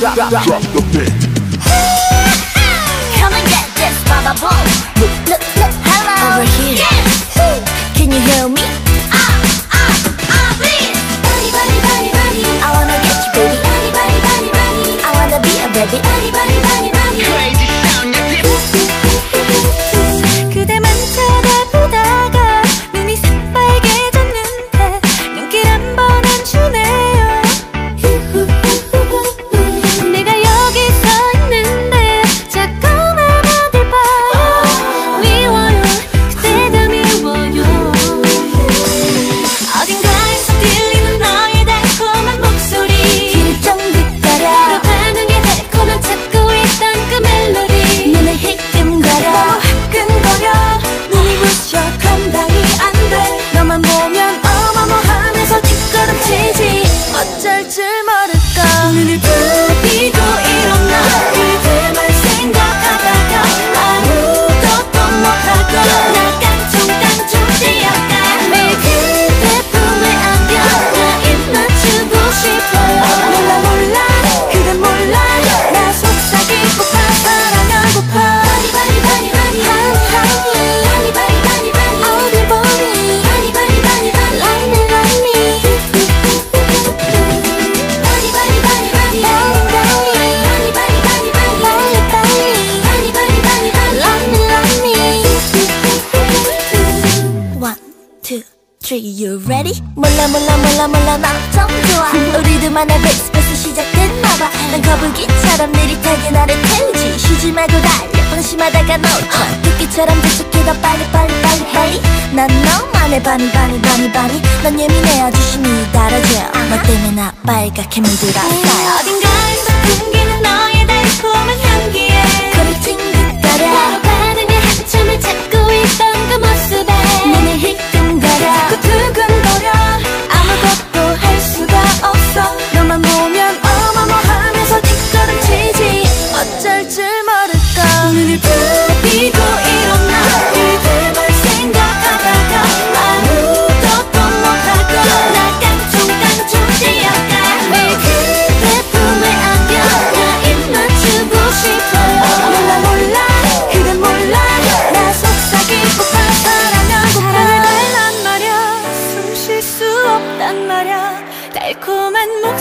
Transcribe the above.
drop, drop, drop, drop the beat. Come and get this, mama boy. Look, look. trick you ready? 몰라 몰라 몰라 몰라 나좀 좋아. 우리들만의 베이스베이스 시작됐나봐. 난 거북이처럼 느릿하게 나를 태우지. 쉬지 말고 달려 방심하다가 놓쳐. 토끼처럼 계속해 더 빨리 빨리 빨리 빨리. 난 너만의 바니 바니 바니 바니 넌 예민해 아주 심히 달아져 너 때문에 나 빨갛게 물들어 어딘가 come and move.